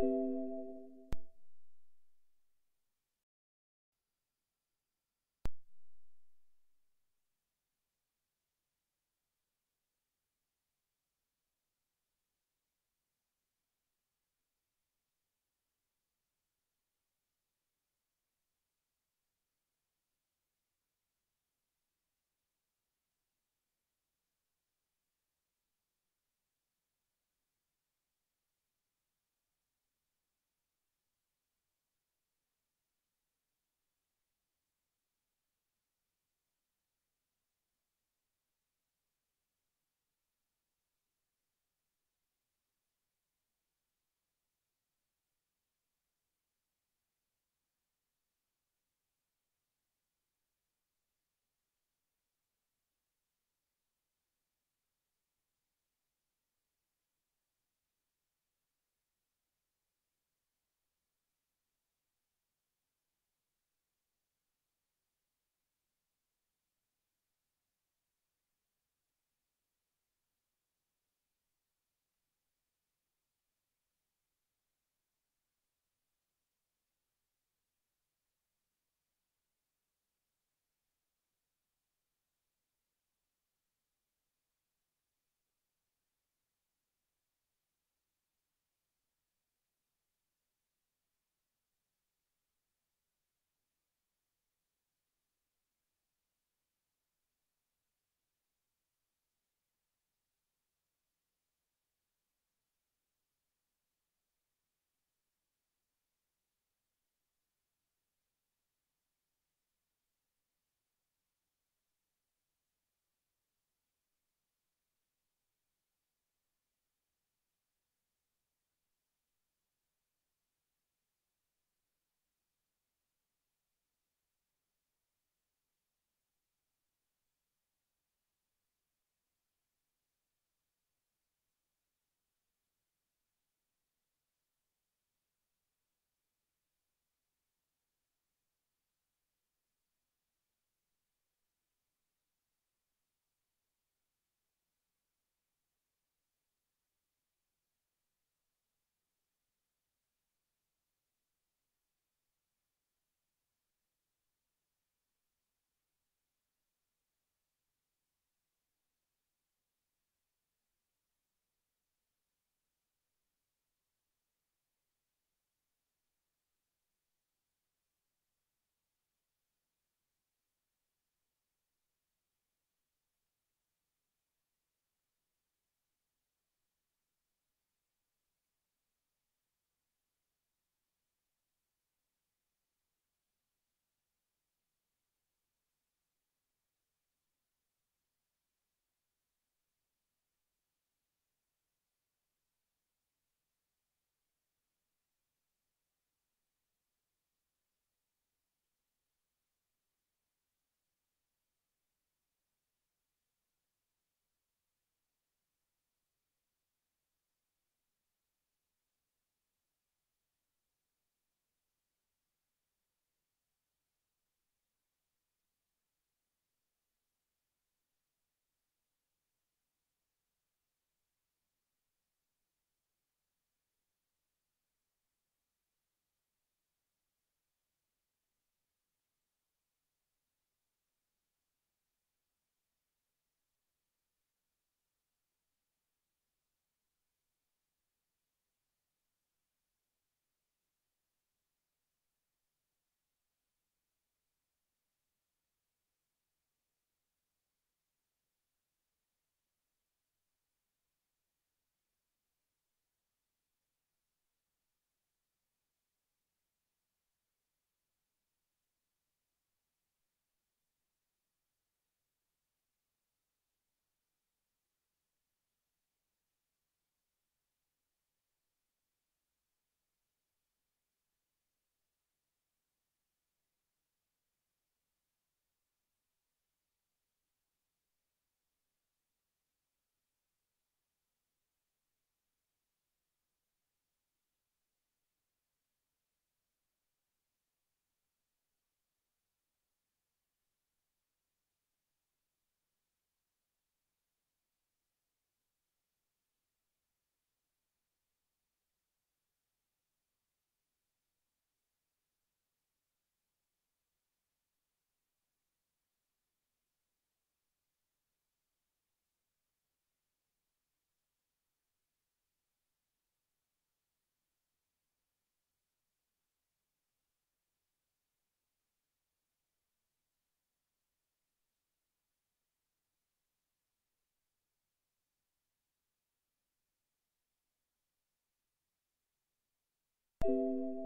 Thank you. Música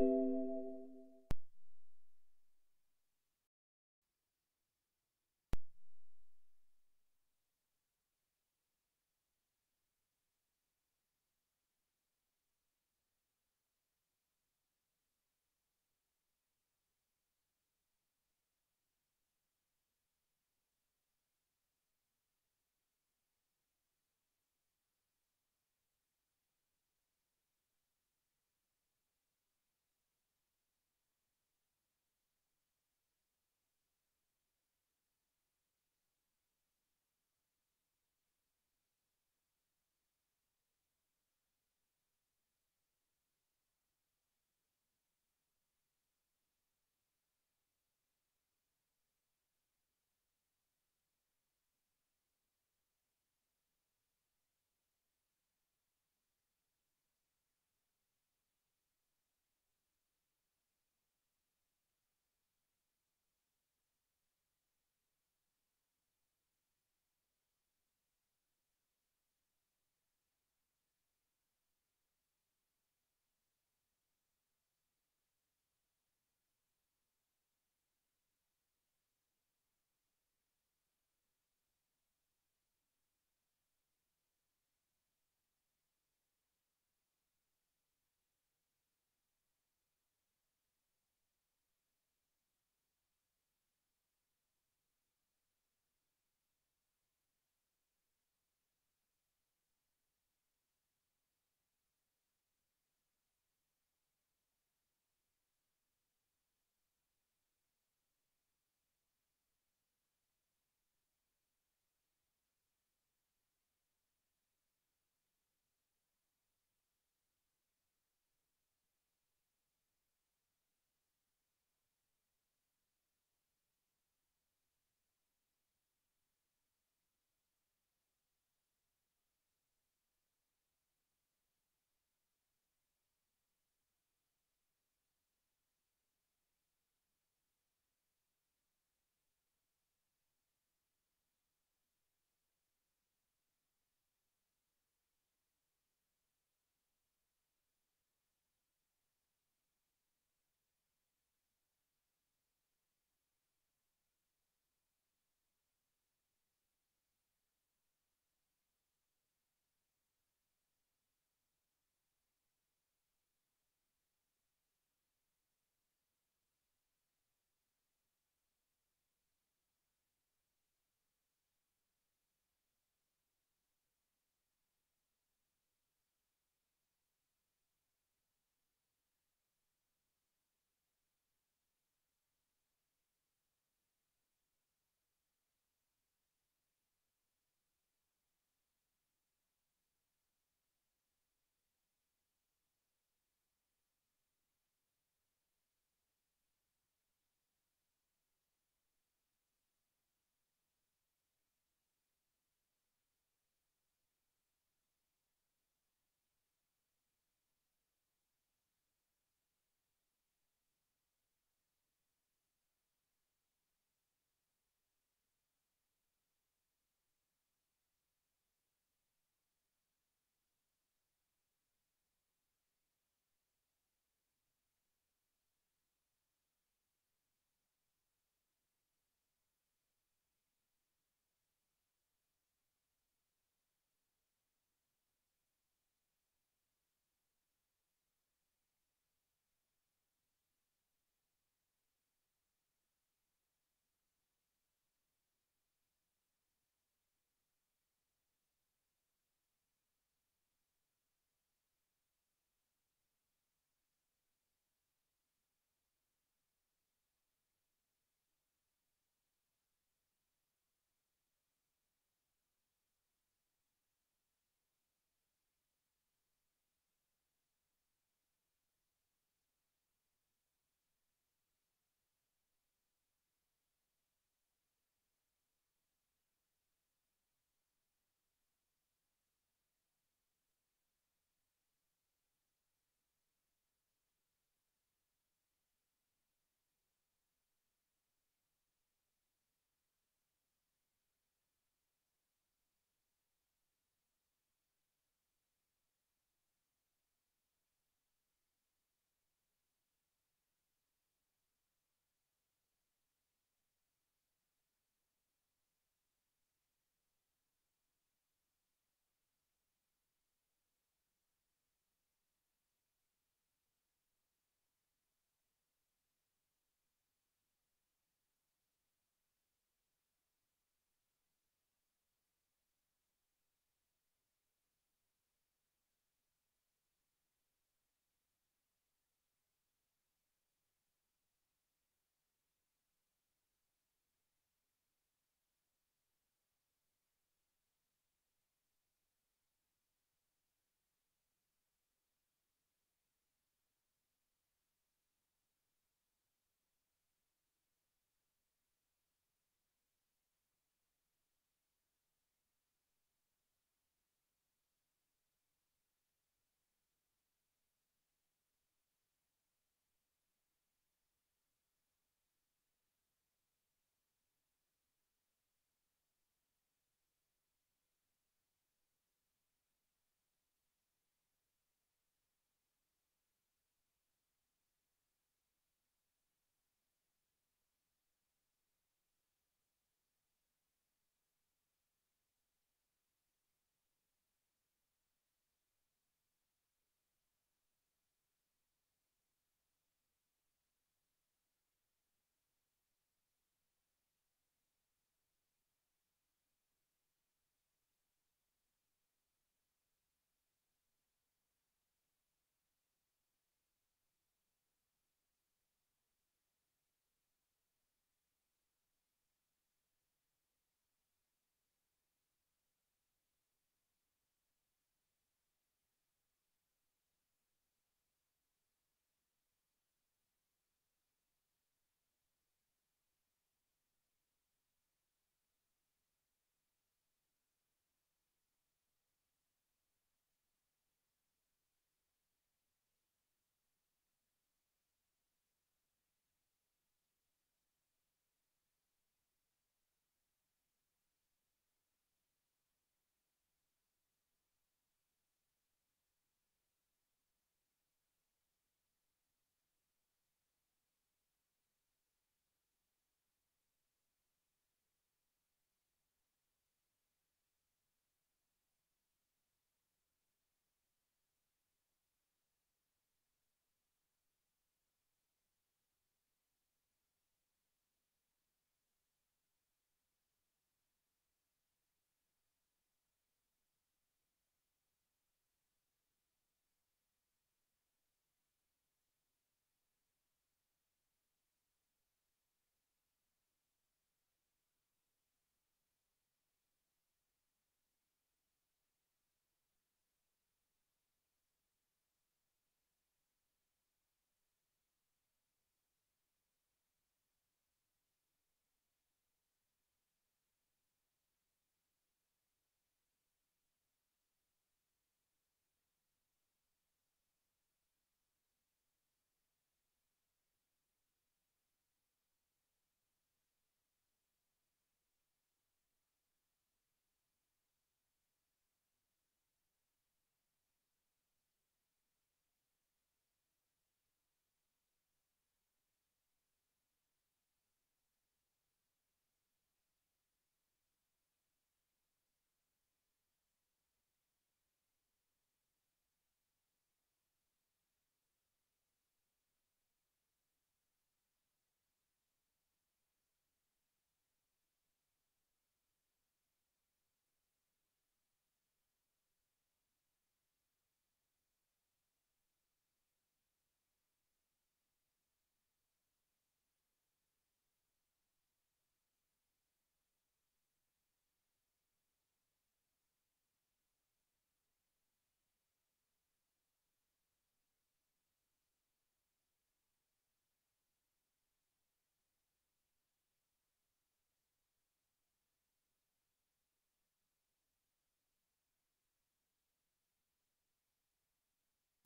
Música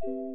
you